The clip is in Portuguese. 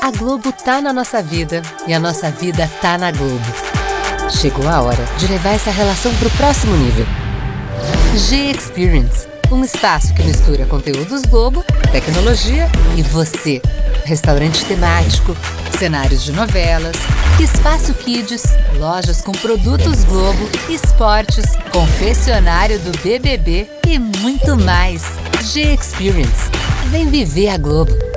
A Globo tá na nossa vida e a nossa vida tá na Globo. Chegou a hora de levar essa relação pro próximo nível. G Experience, um espaço que mistura conteúdos Globo, tecnologia e você. Restaurante temático, cenários de novelas, espaço kids, lojas com produtos Globo, esportes, confessionário do BBB e muito mais. G Experience. Vem viver a Globo.